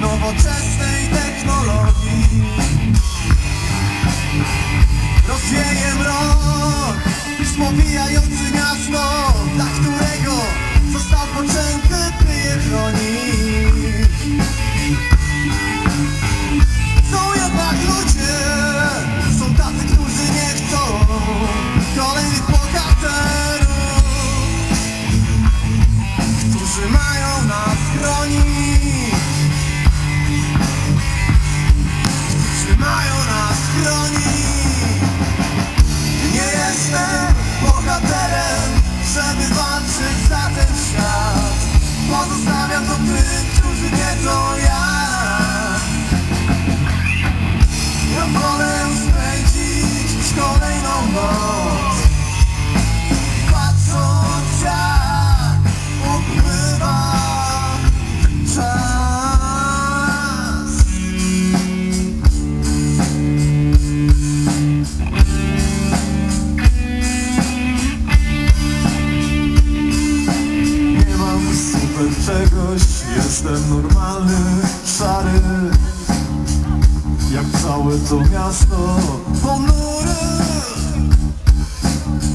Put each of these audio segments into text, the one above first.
nowoczesnej technologii za ten świat. Pozostawiam to tym, którzy wiedzą jak czegoś, jestem normalny, szary Jak całe to miasto ponury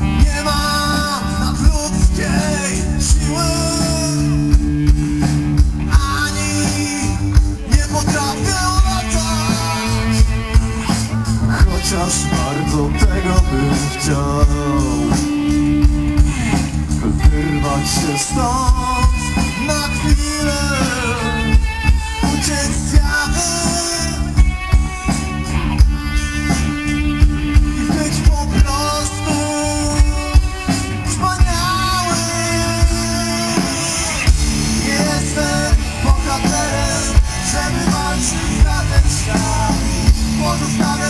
Nie mam nadludzkiej siły. Ani nie potrafię latać Chociaż bardzo tego bym chciał. Wyrwać się stąd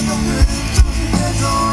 Don't forget, don't